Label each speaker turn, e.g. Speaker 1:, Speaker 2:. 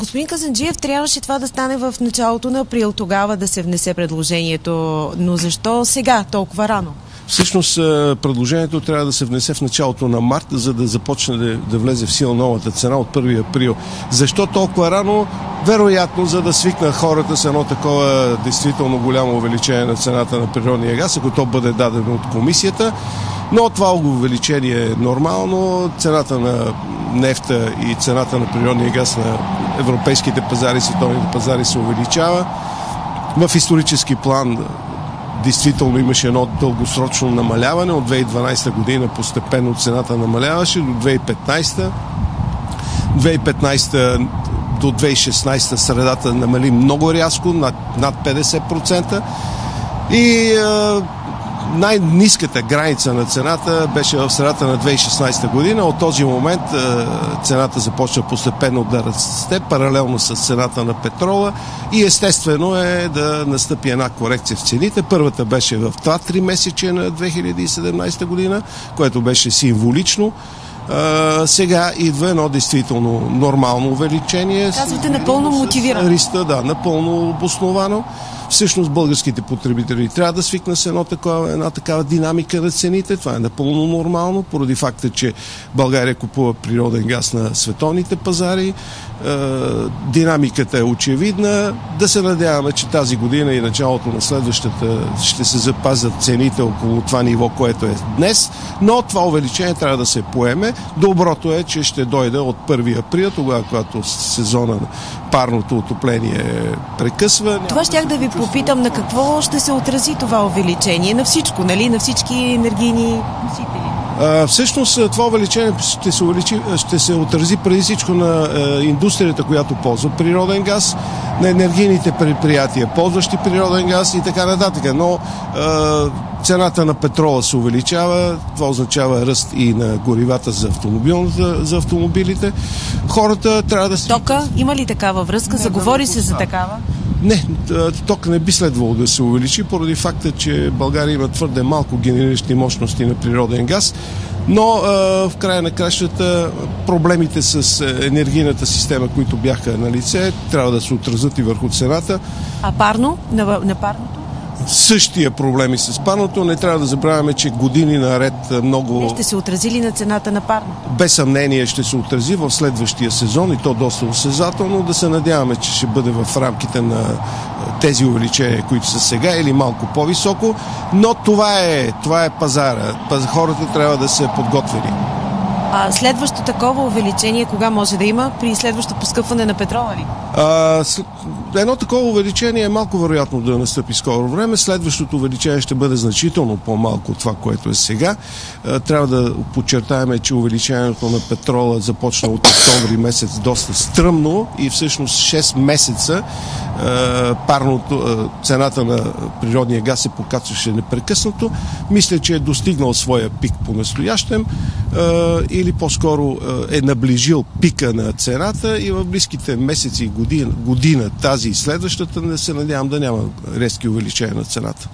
Speaker 1: Господин Казанджиев, трябваше това да стане в началото на април, тогава да се внесе предложението, но защо сега, толкова рано?
Speaker 2: Всъщност предложението трябва да се внесе в началото на март, за да започне да, да влезе в сила новата цена от 1 април. Защо толкова рано? Вероятно, за да свикна хората с едно такова действително голямо увеличение на цената на природния газ, ако то бъде дадено от комисията. Но това увеличение е нормално. Цената на нефта и цената на природния газ на европейските пазари, световните пазари се увеличава. В исторически план действително имаше едно дългосрочно намаляване. От 2012 година постепенно цената намаляваше до 2015. 2015 до 2016 средата намали много рязко, над, над 50%. И най-низката граница на цената беше в средата на 2016 година. От този момент е, цената започна постепенно да расте, паралелно с цената на петрола и естествено е да настъпи една корекция в цените. Първата беше в това 3 месече на 2017 година, което беше символично. Сега идва едно действително нормално увеличение.
Speaker 1: Казвате напълно мотивирано.
Speaker 2: Риста, да, напълно обосновано всъщност българските потребители трябва да свикнат с едно такова, една такава динамика на цените. Това е напълно нормално, поради факта, че България купува природен газ на световните пазари. Динамиката е очевидна. Да се надяваме, че тази година и началото на следващата ще се запазят цените около това ниво, което е днес, но това увеличение трябва да се поеме. Доброто е, че ще дойде от 1 април, тогава, когато сезона на парното отопление прекъсва.
Speaker 1: Това щях да ви попитам на какво ще се отрази това увеличение? На всичко, нали? На всички енергийни носители?
Speaker 2: Всъщност това увеличение ще се, увеличи, ще се отрази преди всичко на индустрията, която ползва природен газ, на енергийните предприятия, ползващи природен газ и така нататък. Но цената на петрола се увеличава, това означава ръст и на горивата за, за автомобилите. Хората трябва да
Speaker 1: се... Тока, има ли такава връзка? Не, Заговори се за такава?
Speaker 2: Не, ток не би следвало да се увеличи, поради факта, че България има твърде малко генериращи мощности на природен газ, но в края на кращата проблемите с енергийната система, които бяха на лице, трябва да се отразят и върху цената.
Speaker 1: А парно? На, на парното?
Speaker 2: Същия проблеми с парното. Не трябва да забравяме, че години наред много...
Speaker 1: Ще се отрази ли на цената на парно?
Speaker 2: Без съмнение ще се отрази в следващия сезон и то доста осезателно. Да се надяваме, че ще бъде в рамките на тези увеличения, които са сега или малко по-високо. Но това е, това е пазара. Хората трябва да се подготвили.
Speaker 1: А следващо такова увеличение кога може да има при следващо поскъпване на петрола ли?
Speaker 2: А, едно такова увеличение е малко вероятно да настъпи скоро време. Следващото увеличение ще бъде значително по-малко от това, което е сега. А, трябва да подчертаем, че увеличението на петрола започна от октомври месец доста стръмно и всъщност 6 месеца парното, а, цената на природния газ се покачваше непрекъснато. Мисля, че е достигнал своя пик по настоящем или по-скоро е наближил пика на цената и в близките месеци и година, година тази и следващата не се надявам да няма резки увеличения на цената.